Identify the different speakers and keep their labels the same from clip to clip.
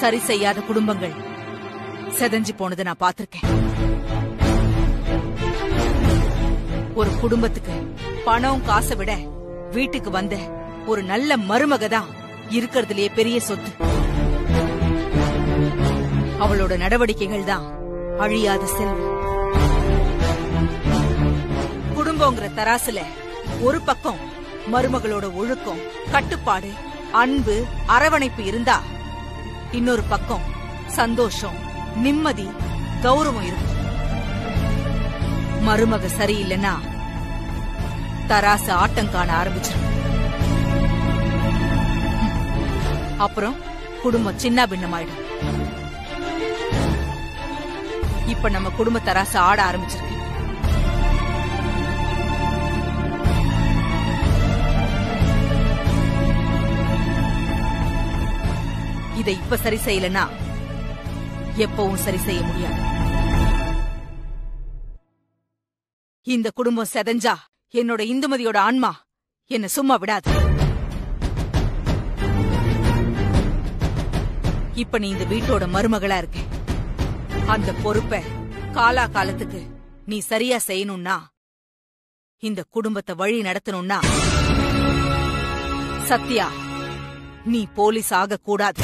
Speaker 1: சரி செய்யாத குடும்பங்கள். செதஞ்சு போனதை நான் பார்த்திருக்கேன். ஒரு குடும்பத்துக்கு பணம் காசை விட வீட்டுக்கு வந்த ஒரு நல்ல மருமக தான் இருக்கிறதுலயே பெரிய சொத்து. அவளோட நடவடிக்கைகள் தான் அழியாத செல்வம். குடும்பங்கிற தராசுல ஒரு பக்கம் மருமகளோட ஒழுக்கம் கட்டுப்பாடு அன்பு அரவணைப்பு இருந்தா இன்னொரு பக்கம். சந்தோஷம் நிம்மதி கௌரவம் இருக்கும். மருமக சரியில்லைன்னா தராசு ஆட்டம் காண ஆரம்பிச்சிடும் அப்புறம் குடும்பம் சின்ன பின்னமாயிடும். இப்ப நம்ம குடும்ப தராசு ஆட ஆரம்பிச்சிருக்கு. இதை இப்ப சரி செய்யலனா எப்பவும் சரி செய்ய முடியாது. இந்த குடும்பம் செதஞ்சா என்னோட இந்துமதியோட ஆன்மா என்ன சும்மா விடாது. இப்ப நீ இந்த வீட்டோட மருமகளா இருக்க. அந்த பொறுப்பை காலா காலத்துக்கு நீ சரியா செய்யணும்னா இந்த குடும்பத்தை வழி நடத்தணும்னா சத்யா நீ போலீஸ் ஆக கூடாது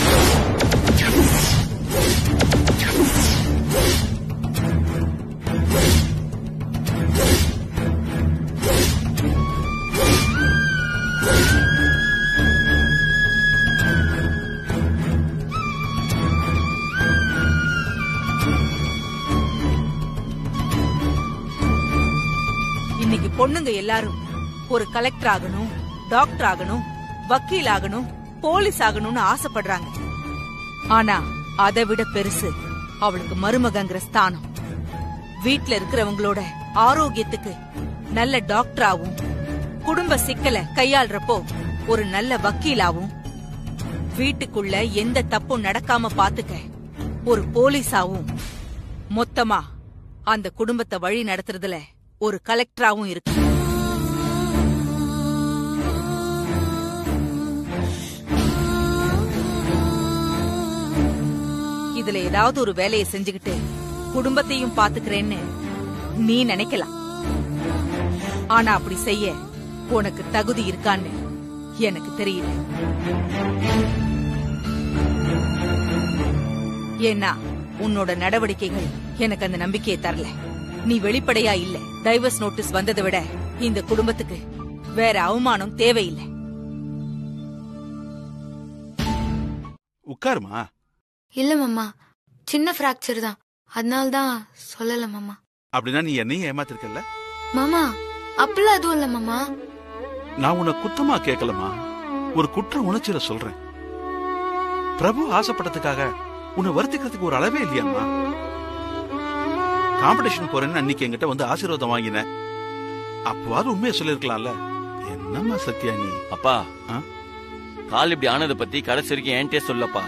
Speaker 1: பொண்ணுங்க எல்லாரும். ஒரு கலெக்டர் ஆகணும் டாக்டர் ஆகணும் வக்கீல் ஆகணும் போலீஸ் ஆகணும்னு ஆசைப்படுறாங்க. ஆனா அதை விட பெருசு அவளுக்கு மருமகங்கிற ஸ்தானம். வீட்ல இருக்கிறவங்களோட ஆரோக்கியத்துக்கு நல்ல டாக்டராவும் குடும்ப சிக்கல கையாள்றப்போ ஒரு நல்ல வக்கீலாவும் வீட்டுக்குள்ள எந்த தப்பும் நடக்காம பாத்துக்க ஒரு போலீஸாவும் மொத்தமா அந்த குடும்பத்தை வழி நடத்துறதுல ஒரு கலெக்டராவும் இருக்கு. இதுல ஏதாவது ஒரு வேலையை செஞ்சுக்கிட்டு குடும்பத்தையும் பாத்துக்கிறேன்னு நீ நினைக்கலாம். ஆனா அப்படி செய்ய உனக்கு தகுதி இருக்கான்னு எனக்கு தெரியல. ஏன்னா உன்னோட நடவடிக்கைகள் எனக்கு அந்த நம்பிக்கையை தரல. நீ வெளிப்படையா இல்ல. டைவர்ஸ் நோட்டீஸ் வந்ததை விட இந்த குடும்பத்துக்கு வேற அவமானம் தேவையில்லை.
Speaker 2: உட்காருமா?
Speaker 3: இல்ல மாமா. சின்ன ஃப்ராக்சர் தான். அதனால தான் சொல்லல மாமா.
Speaker 2: அப்படின்னா நீ என்னையும் ஏமாத்திருக்கல
Speaker 3: மாமா அப்படிலாம் எதுவும் இல்ல மாமா.
Speaker 2: நான் உன்னை குத்தமா கேட்கலமா ஒரு குற்ற உணர்ச்சியில சொல்றேன். பிரபு ஆசைப்பட்டதுக்காக உன்னை வருத்திக்கிறதுக்கு ஒரு அளவே இல்லையாம்மா? காம்படிஷன் போறேன்னு அன்னைக்கு என்கிட்ட வந்து ஆசீர்வாதம் வாங்கின அப்பவாது உண்மையை சொல்லிருக்கலாம்ல என்னம்மா சத்யா நீ?
Speaker 4: அப்பா
Speaker 2: ஆ?
Speaker 4: கால் இப்படி ஆனதை பத்தி கடைசி வரைக்கும் என்கிட்டே சொல்லப்பா.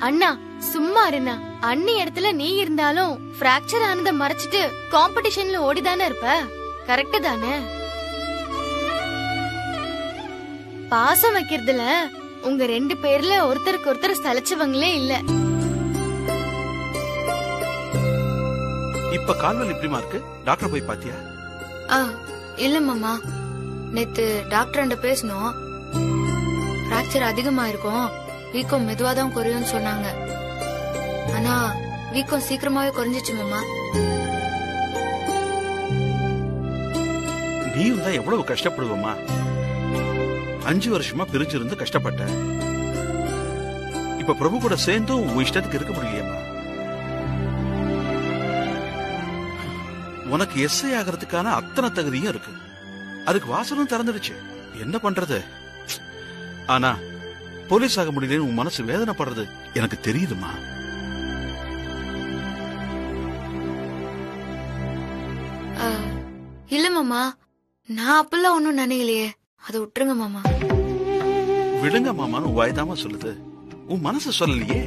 Speaker 5: அண்ணா சும்மா இருண்ணா. அண்ணி இடத்துல நீ இருந்தாலும் பிராக்சர் ஆனதை மறைச்சிட்டு காம்படிஷன்ல ஓடிதானே இருப்ப? கரெக்ட் தானே? பாசம் வைக்கிறதுல உங்க ரெண்டு பேர்ல ஒருத்தருக்கு ஒருத்தர் சலைச்சவங்களே இல்ல.
Speaker 2: இப்ப கால்வல் எப்படிமா இருக்கு? டாக்டர் போய் பாத்தியா?
Speaker 3: ஆ இல்ல மாமா. நேத்து டாக்டர் பேசணும் ஃப்ராக்சர் அதிகமா இருக்கும். வீக்கம் மெதுவா தான் குறையும்னு சொன்னாங்க. ஆனா வீக்கம் சீக்கிரமாவே குறைஞ்சிச்சு மாமா.
Speaker 2: நீயும் தான் எவ்வளவு கஷ்டப்படுவமா? அஞ்சு வருஷமா பிரிஞ்சிருந்து கஷ்டப்பட்ட. இப்ப பிரபு கூட சேர்ந்தும் உன் இஷ்டத்துக்கு இருக்க முடியலையம்மா உனக்கு எஸ்ஐ ஆகிறதுக்கான அத்தனை தகுதியும் இருக்கு. அதுக்கு வாசலும் திறந்துடுச்சு. என்ன பண்றது? ஆனா போலீஸ் ஆக முடியலன்னு உன் மனசு வேதனைப்படுறது எனக்கு தெரியுதுமா
Speaker 3: இல்ல மாமா. நான் அப்பெல்லாம் ஒன்னும் நினைக்கலையே. அதை விட்டுருங்க மாமா.
Speaker 2: விடுங்க மாமான்னு வாய்தாமா சொல்லுது. உன் மனசு சொல்லலையே.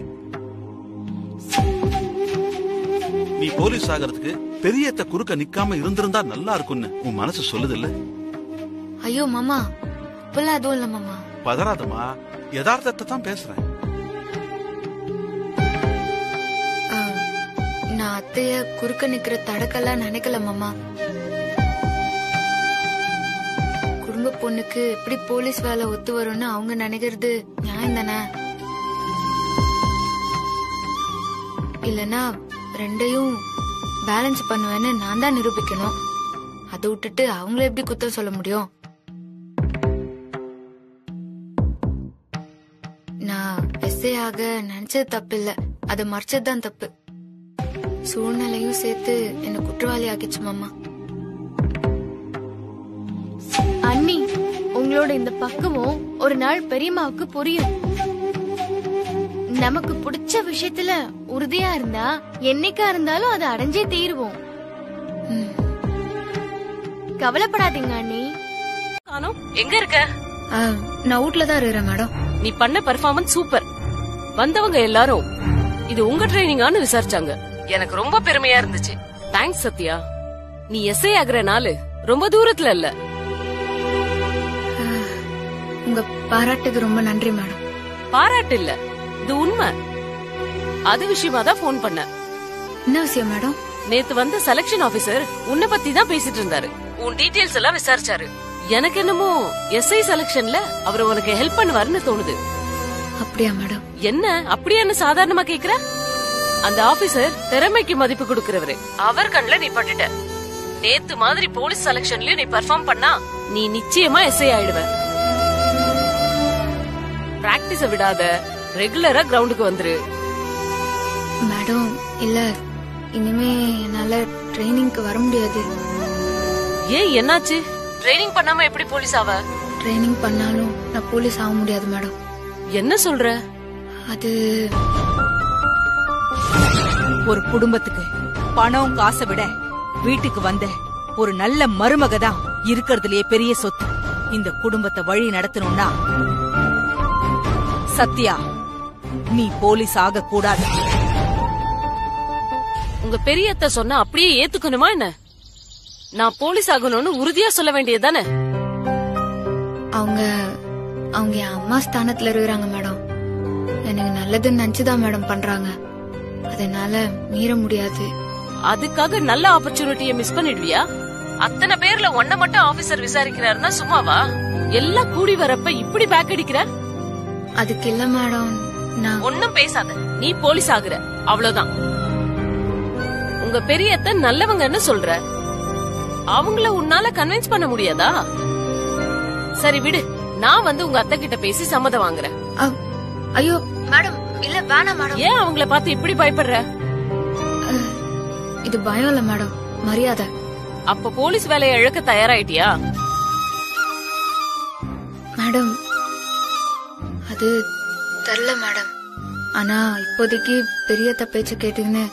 Speaker 2: நீ போலீஸ் ஆகிறதுக்கு பெரியத்த குறுக்க நிக்காம இருந்திருந்தா நல்லா இருக்கும்னு உன் மனசு சொல்லுது இல்ல
Speaker 3: ஐயோ மாமா. அப்பெல்லாம் எதுவும் இல்ல மாமா.
Speaker 2: பதறாதமா யதார்த்தத்தை தான் பேசுறேன்.
Speaker 3: நான் அத்தைய குறுக்க நிக்கிற தடக்கெல்லாம் நினைக்கல மாமா. குடும்ப பொண்ணுக்கு எப்படி போலீஸ் வேலை ஒத்து வரும்னு அவங்க நினைக்கிறது நியாயம் தானே? இல்லனா ரெண்டையும் பேலன்ஸ் பண்ணுவேன்னு நான் தான் நிரூபிக்கணும். அதை விட்டுட்டு அவங்கள எப்படி குத்தம் சொல்ல முடியும்? நான் எஸ்ஏ ஆக நினைச்சது தப்பு இல்ல. அதை மறைச்சதுதான் தப்பு. சூழ்நிலையும் சேர்த்து என்ன குற்றவாளி ஆக்கிச்சு மாமா.
Speaker 5: அண்ணி உங்களோட இந்த பக்குவம் ஒரு நாள் பெரியம்மாவுக்கு புரியும். நமக்கு பிடிச்ச விஷயத்துல உறுதியா இருந்தா என்னைக்கா இருந்தாலும் அதை அடைஞ்சே தீருவோம். கவலைப்படாதீங்க அண்ணி.
Speaker 6: காணோம். எங்க இருக்க?
Speaker 3: ஆ, நான் வீட்ல தான் இருக்கிறேன் மேடம்.
Speaker 6: நீ பண்ண பெர்ஃபார்மன்ஸ் சூப்பர் வந்தவங்க எல்லாரும் இது உங்க ட்ரைனிங்கான்னு விசாரிச்சாங்க. எனக்கு ரொம்ப பெருமையா இருந்துச்சு. தேங்க்ஸ் சத்யா. நீ எஸ்ஐ ஆகுற நாள் ரொம்ப தூரத்துல இல்ல.
Speaker 3: உங்க பாராட்டுக்கு ரொம்ப நன்றி மேடம்.
Speaker 6: பாராட்டு இல்ல. இது உண்மை. அது விஷயமா தான் போன் பண்ண.
Speaker 3: என்ன விஷயம் மேடம்
Speaker 6: நேத்து வந்த செலக்ஷன் ஆபீசர் உன்னை பத்தி தான் பேசிட்டு இருந்தாரு. உன் டீடைல்ஸ் எல்லாம் விசாரிச்சாரு. எனக்கு என்னமோ எஸ்ஐ செலக்ஷன்ல அவர் உனக்கு ஹெல்ப் பண்ணுவாருன்னு தோணுது.
Speaker 3: அப்படியா மேடம்
Speaker 6: என்ன? அப்படியே என்ன சாதாரணமா கேக்குற? அந்த ஆபீசர் திறமைக்கு மதிப்பு கொடுக்கறவரு. அவர் கண்ணுல நீ பட்டுட்ட. நேத்து மாதிரி போலீஸ் செலக்ஷன்லயும் நீ பெர்ஃபார்ம் பண்ணா நீ நிச்சயமா எஸ்ஐ ஆயிடுவ. பிராக்டிஸ விடாத. ரெகுலரா கிரவுண்டுக்கு வந்துரு.
Speaker 3: மேடம் இல்ல இனிமே என்னால ட்ரைனிங்க்கு வர முடியாது.
Speaker 6: ஏன் என்னாச்சு? ட்ரைனிங் பண்ணாம எப்படி போலீஸ் ஆவ?
Speaker 3: ட்ரைனிங் பண்ணாலும் நான் போலீஸ் ஆக முடியாது மேடம்.
Speaker 6: என்ன சொல்ற?
Speaker 3: அது
Speaker 1: ஒரு குடும்பத்துக்கு பணம் காசை விட வீட்டுக்கு வந்த ஒரு நல்ல மருமக தான் இருக்கிறதுலயே பெரிய சொத்து. இந்த குடும்பத்தை வழி நடத்தணும்னா சத்யா நீ போலீஸ் ஆக கூடாது
Speaker 6: உங்க பெரியத்த சொன்னா அப்படியே ஏத்துக்கணுமா என்ன? நான் போலீஸ் ஆகணும்னு உறுதியா சொல்ல வேண்டியதுதானே
Speaker 3: அவங்க அவங்க என் அம்மா ஸ்தானத்துல இருக்கிறாங்க மேடம். எனக்கு நல்லதுன்னு நினைச்சுதான் மேடம் பண்றாங்க. அதனால மீற முடியாது.
Speaker 6: அதுக்காக நல்ல ஆப்பர்ச்சுனிட்டிய மிஸ் பண்ணிடுவியா? அத்தனை பேர்ல ஒன்ன மட்டும் ஆபீசர் விசாரிக்கிறாருன்னா சும்மாவா? எல்லாம் கூடி வரப்ப இப்படி பேக் அடிக்கிற?
Speaker 3: அதுக்கு இல்ல மேடம்.
Speaker 6: ஒன்னும் பேசாத. நீ போலீஸ் ஆகுற. அவ்வளவுதான். உங்க பெரியத்த நல்லவங்கன்னு சொல்ற. அவங்கள உன்னால கன்வின்ஸ் பண்ண முடியாதா? சரி விடு. நான் வந்து உங்க அத்தை கிட்ட பேசி சம்மதம் வாங்குறேன்.
Speaker 3: ஐயோ. மேடம் இல்ல வேணாம் மேடம்.
Speaker 6: ஏன் அவங்கள பார்த்து இப்படி பயப்படுற?
Speaker 3: இது பயம் இல்ல மேடம். மரியாதை.
Speaker 6: அப்ப போலீஸ் வேலையை இழக்க தயாராயிட்டியா?
Speaker 3: மேடம் அது தெரில மேடம். ஆனா இப்போதைக்கு பெரியத்த பேச்ச கேட்டுக்கின்னு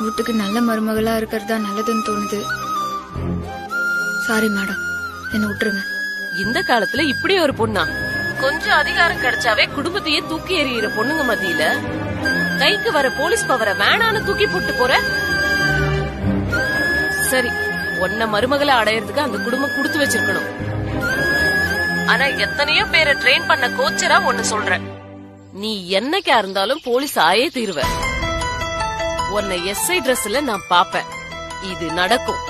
Speaker 3: வீட்டுக்கு நல்ல மருமகளா இருக்கிறது தான் நல்லதுன்னு தோணுது. Sorry madam. என்ன விட்டுருங்க.
Speaker 6: இந்த காலத்துல இப்படி ஒரு பொண்ணா? கொஞ்சம் அதிகாரம் கிடைச்சாவே குடும்பத்தையே தூக்கி எறிகிற பொண்ணுங்க மத்தியில? கைக்கு வர போலீஸ் பவரை வேணான்னு தூக்கி போட்டு போற? சரி உன்ன மருமகளை அடையறதுக்கு அந்த குடும்பம் கொடுத்து வச்சிருக்கணும். ஆனா எத்தனையோ பேரை ட்ரெயின் பண்ண கோச்சரா ஒன்னு சொல்றேன். நீ என்னைக்கா இருந்தாலும் போலீஸ் ஆயே தீருவ. உன்னை எஸ்ஐ ட்ரெஸ்ல நான் பாப்பேன். இது நடக்கும்.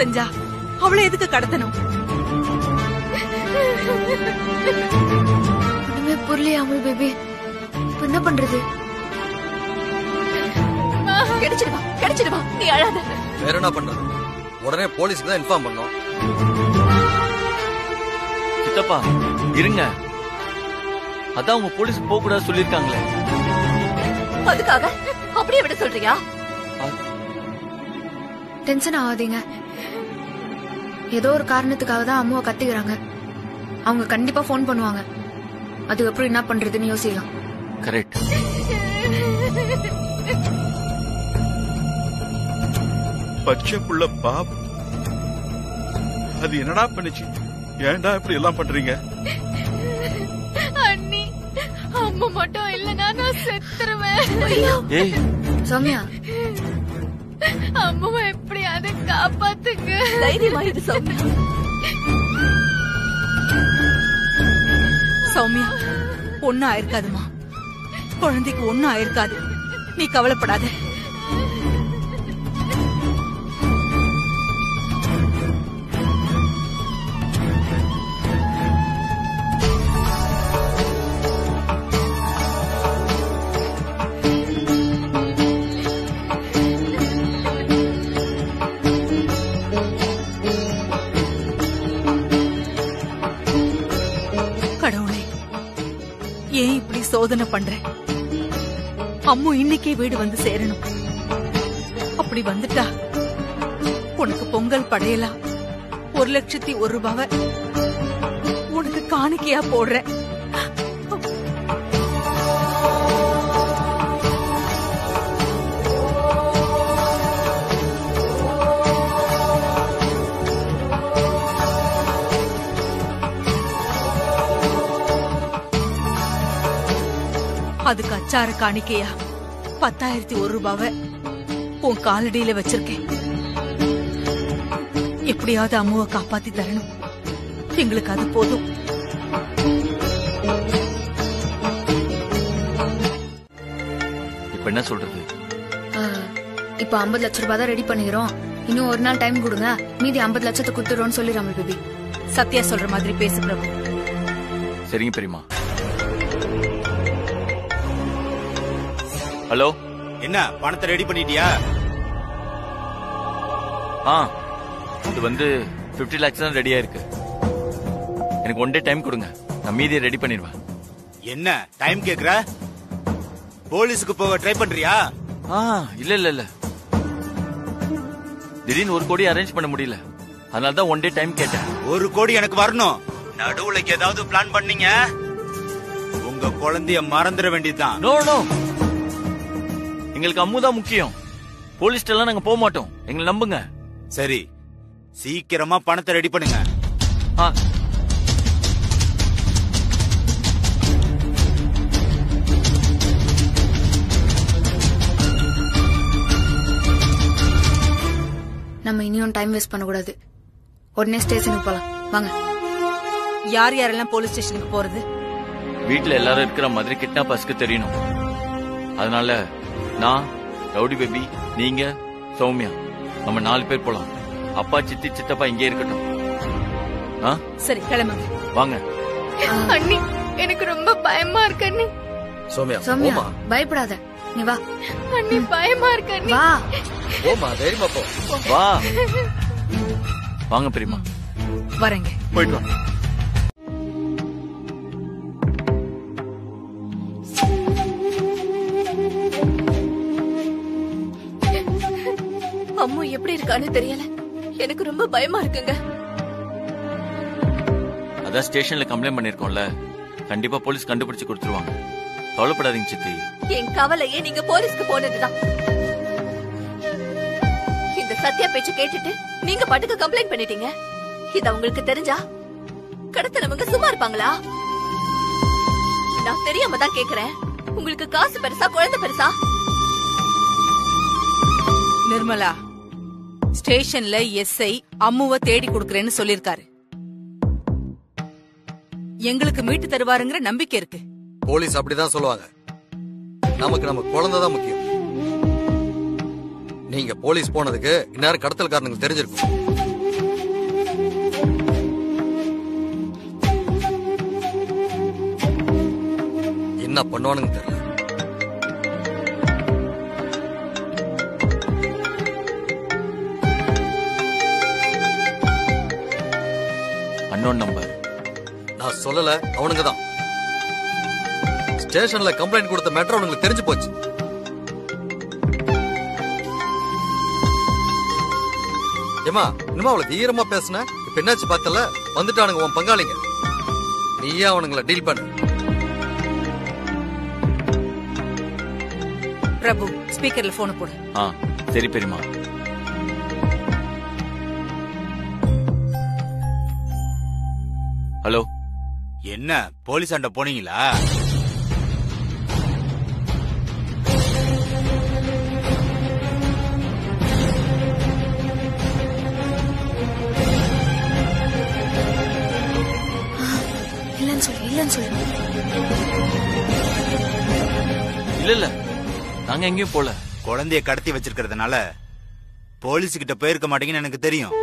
Speaker 1: செஞ்சா? அவளை எதுக்கு கடத்தணும்?
Speaker 3: ஒண்ணுமே புரியலையா அமுல் பேபி இப்ப என்ன பண்றது?
Speaker 7: கிடைச்சிடுவா கிடைச்சிடுவா. நீ அழாத.
Speaker 8: வேற என்ன பண்றது? உடனே போலீஸ்க்கு தான் இன்ஃபார்ம் பண்ணோம்.
Speaker 4: சித்தப்பா இருங்க. அதான் உங்க போலீஸ் போக கூடாது சொல்லிருக்காங்களே
Speaker 7: அதுக்காக அப்படியே விட சொல்றியா?
Speaker 3: டென்ஷன் ஆகாதீங்க. ஏதோ ஒரு காரணத்துக்காக தான் அம்மாவை கத்திக்கிறாங்க. அவங்க கண்டிப்பா ஃபோன் பண்ணுவாங்க. அதுக்கப்புறம் என்ன பண்றதுன்னு யோசிக்கலாம்.
Speaker 4: கரெக்ட்
Speaker 2: பச்சை புள்ள பாப். அது என்னடா பண்ணுச்சு? ஏன்டா இப்படி எல்லாம் பண்றீங்க?
Speaker 5: அண்ணி அம்மா மட்டும் இல்லனா நான் செத்துருவேன்.
Speaker 4: ஏய்.
Speaker 3: சௌமியா
Speaker 5: அம்மாவை எப்படியாவது காப்பாத்துங்க?
Speaker 7: தைரியமா இது சௌமியா.
Speaker 1: சௌமியா ஒண்ணும் ஆயிருக்காதுமா குழந்தைக்கு ஒண்ணும் ஆயிருக்காது நீ கவலைப்படாத. சோதனை பண்ற அம்மு இன்னைக்கே வீடு வந்து சேரணும். அப்படி வந்துட்டா உனக்கு பொங்கல் படையலாம் ஒரு லட்சத்தி ஒரு ரூபாவை உனக்கு காணிக்கையா போடுறேன். அதுக்கு அச்சார காணிக்கையா? பத்தாயிரத்தி ஒரு ரூபாவ உன் காலடியில வச்சிருக்கேன். எப்படியாவது அம்முவை காப்பாத்தி தரணும். எங்களுக்கு அது போதும்.
Speaker 4: இப்ப என்ன சொல்றது?
Speaker 3: இப்ப 50 லட்சம் ரூபாய் தான் ரெடி பண்ணிக்கிறோம். இன்னும் ஒரு நாள் டைம் கொடுங்க. மீதி 50 லட்சத்தை கொடுத்துருவோம்னு சொல்லி பேபி.
Speaker 1: சத்யா சொல்ற மாதிரி பேசு பிரபு.
Speaker 4: சரிங்க பெரியமா ஹலோ?
Speaker 9: என்ன பணத்தை ரெடி பண்ணிட்டியா?
Speaker 4: ஆ அது வந்து 50 லேக்ஸ் தான் ரெடியா இருக்கு எனக்கு ஒன் டே டைம் கொடுங்க. நான் மீதியை ரெடி பண்ணிடுவேன்.
Speaker 9: என்ன டைம் கேக்குற? போலீஸுக்கு போக ட்ரை பண்றியா?
Speaker 4: ஆ இல்ல இல்ல இல்ல. திடீர்னு ஒரு கோடி அரேஞ்ச் பண்ண முடியல. அதனால தான் ஒன் டே டைம் கேட்டேன்.
Speaker 9: ஒரு கோடி எனக்கு வரணும். நடுவுல ஏதாவது பிளான் பண்ணீங்க? உங்க குழந்தைய மறந்துட வேண்டியதுதான்.
Speaker 4: நோ நோ எங்களுக்கு அம்மு தான் முக்கியம். போலீஸ் எல்லாம் நாங்க போக மாட்டோம். எங்களை நம்புங்க.
Speaker 9: சரி. சீக்கிரமா பணத்தை ரெடி பண்ணுங்க.
Speaker 4: ஆ.
Speaker 3: நம்ம இனியும் டைம் வேஸ்ட் பண்ணக்கூடாது. உடனே ஸ்டேஷனுக்கு போலாம். வாங்க.
Speaker 1: யார் யாரெல்லாம் போலீஸ் ஸ்டேஷனுக்கு போறது?
Speaker 4: வீட்ல எல்லாரும் இருக்கிற மாதிரி கிட்னாப்பர்ஸ்க்கு தெரியணும். அதனால நான் ரவுடி பேபி நீங்க சௌமியா நம்ம நாலு பேர் போலாம். அப்பா சித்தி சித்தப்பா இங்கே இருக்கட்டும். ஆ?
Speaker 1: சரி கிளம்புங்க
Speaker 4: வாங்க.
Speaker 5: அண்ணி எனக்கு ரொம்ப பயமா இருக்கு அண்ணி.
Speaker 8: சௌமியா
Speaker 3: சௌமியா பயப்படாத. நீ வா.
Speaker 5: அண்ணி பயமா இருக்கு அண்ணி.
Speaker 3: வா.
Speaker 8: போமா தைரியமா போ.
Speaker 4: வா. வாங்க பெரியமா
Speaker 1: வரேங்க.
Speaker 2: போயிட்டு வா.
Speaker 7: எப்படி இருக்கான்னு தெரியல. எனக்கு ரொம்ப பயமா இருக்குங்க.
Speaker 4: அதான் ஸ்டேஷன்ல கம்ப்ளைண்ட் பண்ணிருக்கோம்ல. கண்டிப்பா போலீஸ் கண்டுபிடிச்சு கொடுத்துருவாங்க. கவலைப்படாதீங்க சித்தி.
Speaker 7: என் கவலையே நீங்க போலீஸ்க்கு போனதுதான். இந்த சத்யா பேச்சு கேட்டுட்டு நீங்க பாட்டுக்கு கம்ப்ளைண்ட் பண்ணிட்டீங்க. இது உங்களுக்கு தெரிஞ்சா கடத்தனவங்க சும்மா இருப்பாங்களா? நான் தெரியாம தான் கேக்குறேன். உங்களுக்கு காசு பெருசா குழந்தை பெருசா?
Speaker 1: நிர்மலா ஸ்டேஷன்ல எஸ்ஐ அம்முவ தேடி கொடுக்கறேன்னு சொல்லிருக்காரு. எங்களுக்கு மீட்டு தருவாருங்கிற நம்பிக்கை இருக்கு.
Speaker 8: போலீஸ் அப்படிதான் சொல்லுவாங்க. நமக்கு நம்ம குழந்தைதான் முக்கியம். நீங்க போலீஸ் போனதுக்கு இந்நேரம் கடத்தல்காரனுக்கு தெரிஞ்சிருக்கும். என்ன பண்ணுவானுங்க தெரியும்
Speaker 4: அன்னோன் நம்பர்.
Speaker 8: நான் சொல்லல அவனுங்க தான் ஸ்டேஷன்ல கம்ப்ளைண்ட் கொடுத்த மேட்டர் அவனுங்களுக்கு தெரிஞ்சு போச்சு. ஏமா இன்னுமா அவளை வீரமா பேசுன? இப்ப என்னாச்சு பார்த்தல? வந்துட்டானுங்க உன் பங்காளிங்க. நீயே அவனுங்கள டீல் பண்ணு.
Speaker 1: பிரபு ஸ்பீக்கர்ல போன போடு.
Speaker 4: ஆ சரி பெரியமா
Speaker 9: என்ன போலீஸ் அண்ட போனீங்களா?
Speaker 3: இல்லன்னு சொல்லு இல்லன்னு சொல்லு.
Speaker 4: இல்ல இல்ல. நாங்க எங்கேயும் போல.
Speaker 9: குழந்தைய கடத்தி வச்சிருக்கிறதுனால போலீஸ் கிட்ட போயிருக்க மாட்டீங்கன்னு எனக்கு தெரியும்.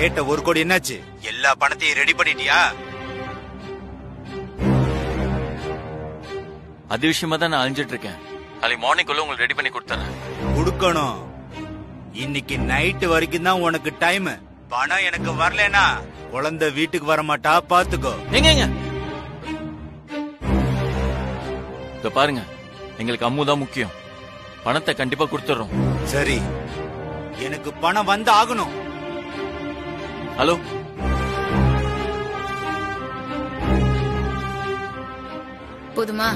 Speaker 9: கேட்ட ஒரு கோடி என்னாச்சு? எல்லா பணத்தையும் ரெடி பண்ணிட்டியா?
Speaker 4: அது விஷயமா தான் நான் அழிஞ்சிட்டு இருக்கேன். நாளைக்கு மார்னிங் உங்களுக்கு ரெடி பண்ணி கொடுத்துறேன்.
Speaker 9: கொடுக்கணும். இன்னைக்கு நைட் வரைக்கும் தான் உனக்கு டைம் பணம் எனக்கு வரலனா குழந்தை வீட்டுக்கு வர மாட்டா பாத்துக்கோ.
Speaker 4: எங்க எங்க இத பாருங்க. எங்களுக்கு அம்மு தான் முக்கியம். பணத்தை கண்டிப்பா கொடுத்துறோம்.
Speaker 9: சரி. எனக்கு பணம் வந்து ஆகணும்
Speaker 4: ஹலோ.
Speaker 3: போதுமா?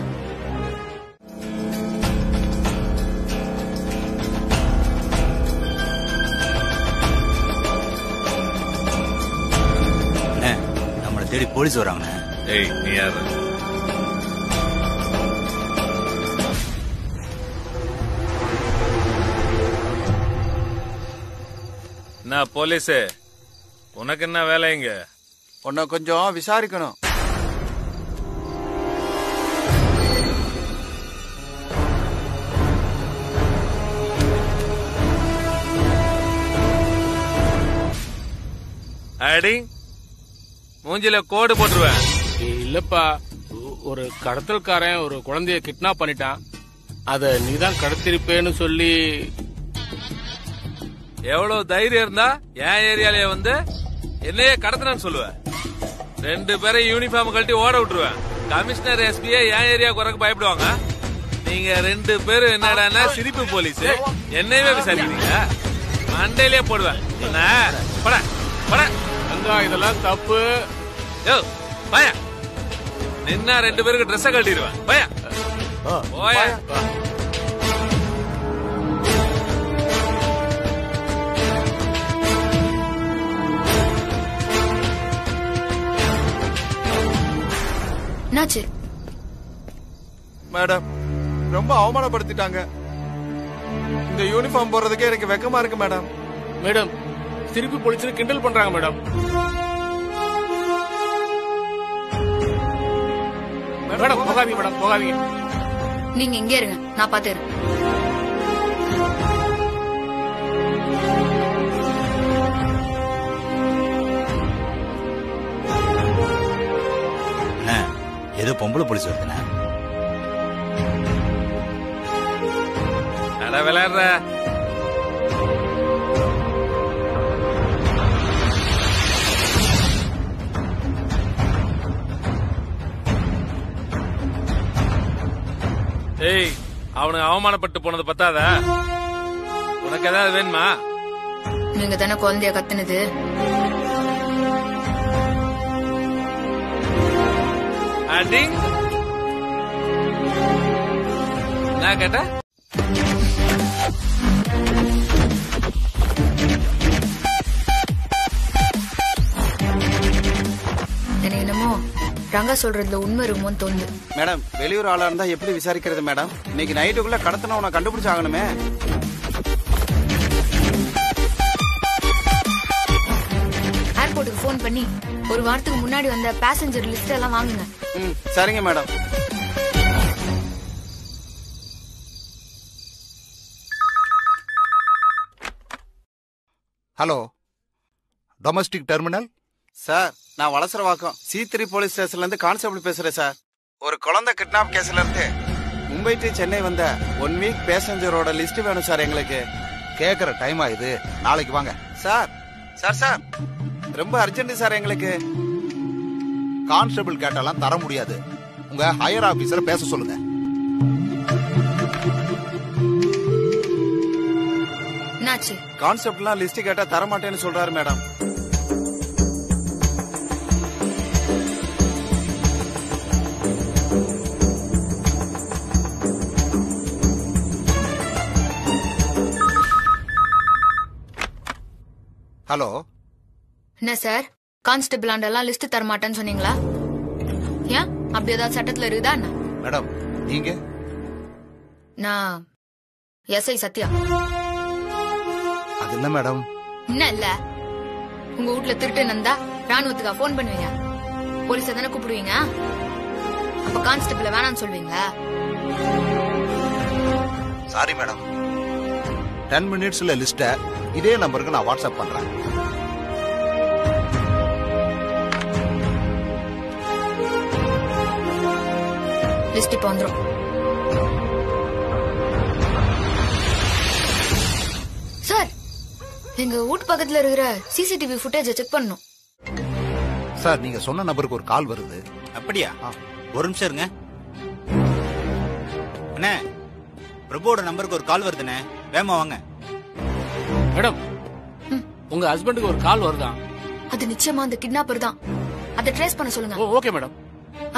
Speaker 9: நம்மளை தேடி போலீஸ் வராங்கண்ணே
Speaker 10: ஏய் நீ யாரு? என்ன போலீஸு? உனக்கு என்ன வேலை இங்க?
Speaker 11: உன்னை கொஞ்சம் விசாரிக்கணும்.
Speaker 10: அடி மூஞ்சில கோடு போட்டுருவேன்.
Speaker 12: இல்லப்பா. ஒரு கடத்தல்காரன் ஒரு குழந்தைய கிட்னாப் பண்ணிட்டான். அத நீதான் கடத்திருப்பேன்னு சொல்லி
Speaker 10: எவ்வளவு தைரியம் இருந்தா என் ஏரியாலயே வந்து என்னையே கடத்தினு சொல்லுவ ரெண்டு பேரும் யூனிஃபார்ம் கழட்டி ஓட விட்டுருவேன் கமிஷனர் எஸ்பியே என் ஏரியாவுக்கு வரக்கு பயப்படுவாங்க நீங்க ரெண்டு பேரும் என்னடான்னா சிரிப்பு போலீஸ் என்னையவே விசாரிக்கிறீங்க மண்டையிலே போடுவேன் என்ன பட பட
Speaker 12: அங்கா இதெல்லாம் தப்பு
Speaker 10: யோ பய நின்னா ரெண்டு பேருக்கு ட்ரெஸ்ஸ கட்டிடுவேன் பய போய
Speaker 3: என்னாச்சு?
Speaker 11: மேடம் ரொம்ப அவமானப்படுத்திட்டாங்க. இந்த யூனிஃபார்ம் போடுறதுக்கே எனக்கு வெக்கமா இருக்கு மேடம்.
Speaker 12: மேடம் திருப்பி போலீஸ் கிண்டல் பண்றாங்க மேடம். மேடம் போகாதீங்க. மேடம் போகாதீங்க.
Speaker 3: நீங்க இங்கே இருங்க நான் பாத்துறேன்
Speaker 9: ஏதோ பொம்பளை போலீஸ் வருதுண்ணே
Speaker 10: அட விளையாடுற. ஏய் அவனுக்கு அவமானப்பட்டு போனது பத்தாதா? உனக்கு ஏதாவது வேணுமா?
Speaker 3: நீங்க தானே குழந்தைய கத்துனது.
Speaker 10: அடிங் என்ன கேட்ட
Speaker 3: எனக்கு என்னமோ ரங்கா சொல்றதுல உண்மை இருக்குமோன்னு தோணுது.
Speaker 11: மேடம் வெளியூர் ஆளா இருந்தா எப்படி விசாரிக்கிறது மேடம்? இன்னைக்கு நைட்டுக்குள்ள கடத்தினவனை கண்டுபிடிச்சு ஆகணுமே
Speaker 3: ஃபோன் பண்ணி ஒரு வாரத்துக்கு முன்னாடி வந்த பேசஞ்சர் லிஸ்ட் எல்லாம் வாங்குங்க.
Speaker 11: ம் சரிங்க madam.
Speaker 13: Hello domestic terminal
Speaker 14: sir நான் வளசரவாக்கம் சி த்ரீ போலீஸ் ஸ்டேஷன்ல இருந்து கான்ஸ்டபிள் பேசுறேன் சார். ஒரு குழந்தை கிட்னாப் கேஸ்ல இருந்து மும்பை டு சென்னை வந்த ஒன் வீக் பேசஞ்சரோட லிஸ்ட் வேணும் சார் எங்களுக்கு.
Speaker 13: கேக்குற டைம் ஆகுது நாளைக்கு வாங்க.
Speaker 14: Sir sir sir. ரொம்ப அர்ஜென்ட் சார் எங்களுக்கு.
Speaker 13: கான்ஸ்டபிள் கேட்டாலாம் தர முடியாது. உங்க ஹையர் ஆபீசரை பேச சொல்லுங்க.
Speaker 14: கான்செப்ட்லாம் லிஸ்ட் கேட்டா தர மாட்டேன்னு சொல்றாரு மேடம்.
Speaker 13: ஹலோ.
Speaker 3: என்ன சார்? கான்ஸ்டபிள் ஆண்டெல்லாம் லிஸ்ட் தர மாட்டேன்னு சொன்னீங்களா? ஏன்? அப்படி ஏதாவது சட்டத்துல இருக்குதா என்ன?
Speaker 13: மேடம் நீங்க?
Speaker 3: நான் எஸ்ஐ சத்யா.
Speaker 13: அது என்ன மேடம்?
Speaker 3: என்ன இல்ல? உங்க வீட்ல திருட்டு நந்தா ராணுவத்துக்கா போன் பண்ணுவீங்க? போலீஸ தானே கூப்பிடுவீங்க? அப்ப கான்ஸ்டபிள வேணாம்னு சொல்வீங்களா
Speaker 13: சாரி மேடம். டென் மினிட்ஸ்ல லிஸ்ட இதே நம்பருக்கு நான் வாட்ஸ்அப் பண்றேன்.
Speaker 3: லிஸ்ட் இப்ப வந்துரும். சார் எங்க வீட்டு பக்கத்துல இருக்கிற சிசிடிவி ஃபுட்டேஜ செக் பண்ணணும்.
Speaker 13: சார் நீங்க சொன்ன நபருக்கு ஒரு கால் வருது.
Speaker 9: அப்படியா? ஒரு நிமிஷம் இருங்க. அண்ணே பிரபுவோட நம்பருக்கு ஒரு கால் வருதுண்ணே. வேமா வாங்க.
Speaker 12: மேடம் உங்க ஹஸ்பண்டுக்கு ஒரு கால் வருதான்
Speaker 3: அது நிச்சயமா அந்த கிட்னாப்பர் தான். அதை ட்ரேஸ் பண்ண சொல்லுங்க.
Speaker 12: Okay madam.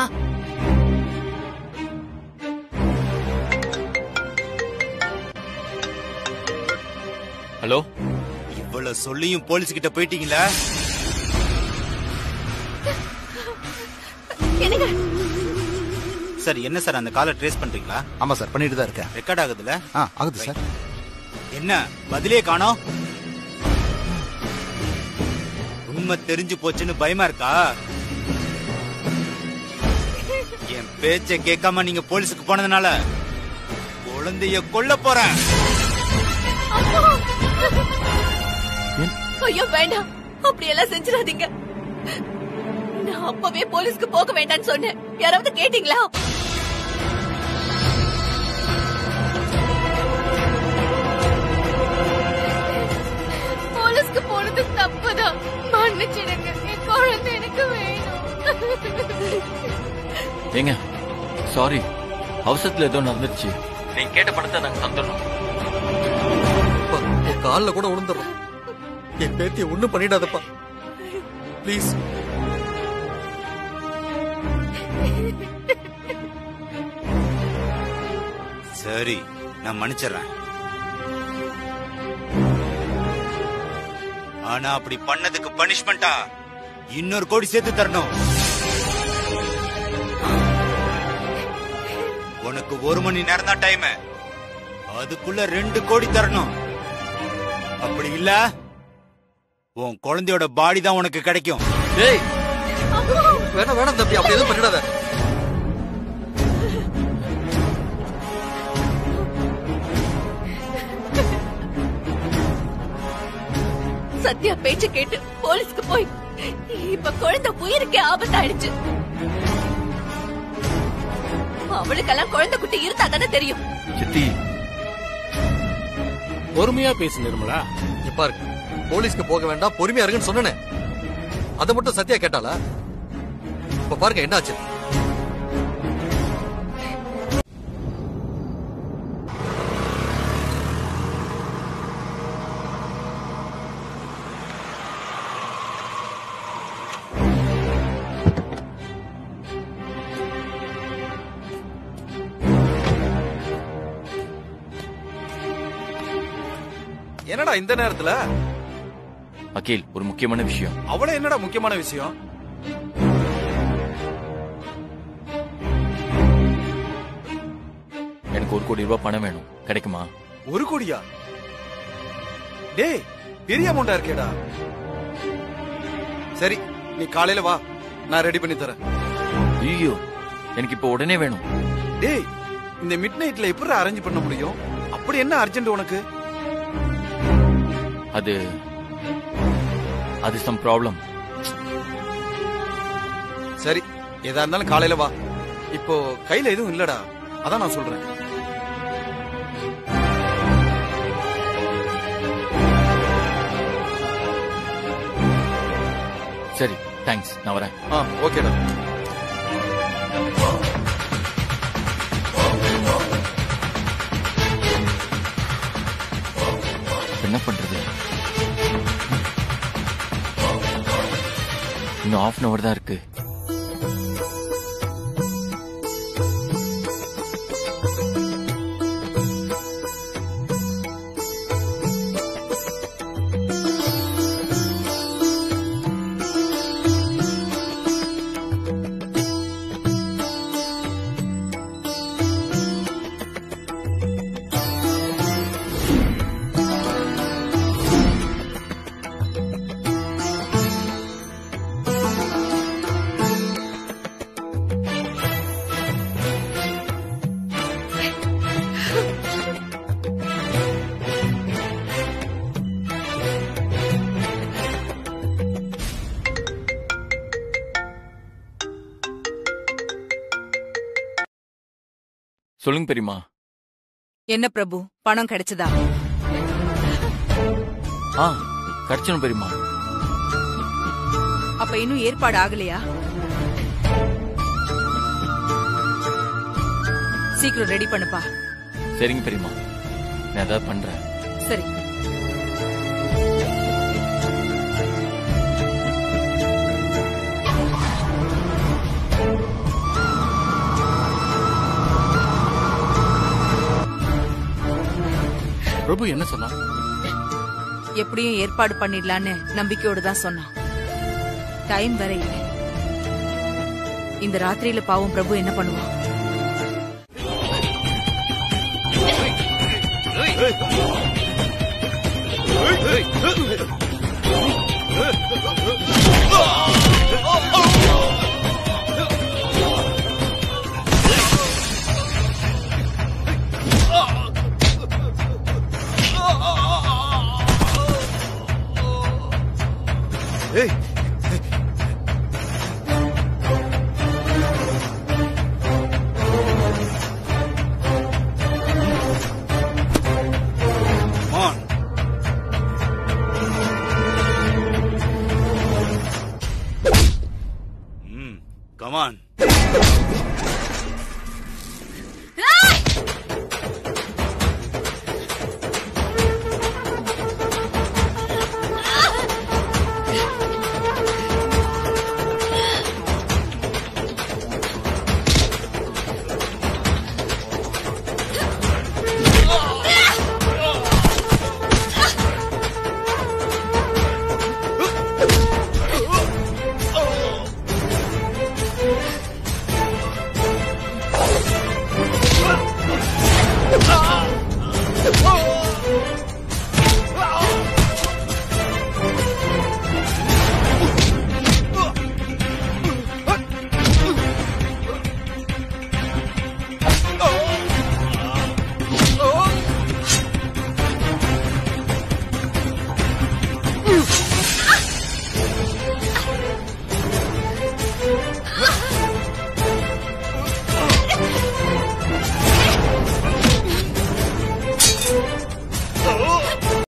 Speaker 3: ஆ.
Speaker 4: ஹலோ?
Speaker 9: இவ்வளவு சொல்லியும் போலீஸ் கிட்ட போயிட்டீங்களா?
Speaker 7: என்னங்க?
Speaker 9: சார் என்ன சார் அந்த காலை ட்ரேஸ் பண்றீங்களா?
Speaker 13: ஆமா சார் பண்ணிட்டு தான் இருக்கேன்.
Speaker 9: ரெக்கார்ட் ஆகுதுல?
Speaker 13: ஆ ஆகுது சார்.
Speaker 9: என்ன பதிலே காணோம்? உண்மை தெரிஞ்சு போச்சுன்னு பயமா இருக்கா? என் பேச்ச கேட்காம நீங்க போலீஸுக்கு போனதுனால குழந்தைய கொல்ல போறேன்.
Speaker 7: ஐயோ வேண்டாம். அப்படி எல்லாம் செஞ்சிடாதீங்க. நான் அப்பவே போலீஸ்க்கு போக வேண்டாம்னு சொன்னேன். யாராவது கேட்டீங்களா?
Speaker 5: போனது தப்புதான். மன்னிச்சிடுங்க. என் குழந்தை எனக்கு வேணும்.
Speaker 4: ஏங்க சாரி அவசரத்துல ஏதோ நடந்துருச்சு. நீங்க கேட்ட பணத்தை நாங்க தந்துடுறோம்.
Speaker 8: கால்ல கூட விழுந்துடுறோம் என் பேத்திய ஒண்ணும் பண்ணிடாதப்பா. ப்ளீஸ்
Speaker 9: சரி நான் மன்னிச்சிடுறேன். ஆனா அப்படி பண்ணதுக்கு பனிஷ்மெண்டா? இன்னொரு கோடி சேர்த்து தரணும். உனக்கு ஒரு மணி நேரம் தான் டைம். அதுக்குள்ள ரெண்டு கோடி தரணும். அப்படி இல்ல? உன் குழந்தையோட பாடி தான் உனக்கு கிடைக்கும்.
Speaker 8: வேணாம் வேணாம் தம்பி அப்படி எதுவும் பண்ணிடாத
Speaker 7: சத்யா பேச்சு கேட்டு போலீஸ்க்கு போய். இப்ப குழந்தை உயிருக்கே ஆபத்தாயிடுச்சு. அவளுக்கெல்லாம் குழந்தை குட்டி இருந்தா தானே தெரியும்.
Speaker 4: சித்தி
Speaker 12: பொறுமையா பேசு நிர்மலா.
Speaker 8: இப்ப இருக்கு போலீஸ்க்கு போக வேண்டாம் பொறுமையா இருக்குன்னு சொன்னனே. அதை மட்டும் சத்யா கேட்டாளா? இப்ப பாருங்க என்னாச்சு?
Speaker 14: என்னடா இந்த நேரத்துல?
Speaker 4: அகில் ஒரு முக்கியமான விஷயம்.
Speaker 14: அவ்வளவு என்னடா முக்கியமான விஷயம்?
Speaker 4: எனக்கு ஒரு கோடி ரூபாய் பணம் வேணும். கிடைக்குமா?
Speaker 14: ஒரு கோடியா? டேய் பெரிய அமௌண்டா இருக்கேடா. சரி நீ காலையில வா. நான் ரெடி பண்ணி தரேன்.
Speaker 4: ஐயோ எனக்கு இப்போ உடனே வேணும்.
Speaker 14: டேய் இந்த மிட் நைட்ல எப்படி அரேஞ்ச் பண்ண முடியும்? அப்படி என்ன அர்ஜென்ட் உனக்கு?
Speaker 4: அது அது சம் ப்ராப்ளம்
Speaker 14: சரி எதா இருந்தாலும் காலையில வா. இப்போ கையில எதுவும் இல்லடா. அதான் நான் சொல்றேன்.
Speaker 4: சரி தேங்க்ஸ் நான் வரேன்.
Speaker 14: ஆ ஓகேடா.
Speaker 4: ஹாஃப் அன் அவர் தான் இருக்குது சொல்லுங்க பெரியமா
Speaker 1: என்ன பிரபு? பணம் கிடைச்சதா?
Speaker 4: ஆ கிடைச்சணும் பெரியமா
Speaker 1: அப்ப இன்னும் ஏற்பாடு ஆகலையா? சீக்கிரம் ரெடி பண்ணுப்பா.
Speaker 4: சரிங்க பெரியமா நான் ஏதாவது பண்றேன்.
Speaker 1: சரி.
Speaker 12: பிரபு என்ன சொன்னா
Speaker 1: எப்படியும் ஏற்பாடு பண்ணிடலான்னு நம்பிக்கையோடு தான் சொன்னான் டைம் வேற இல்லை இந்த ராத்திரியில பாவம் பிரபு என்ன பண்ணுவான்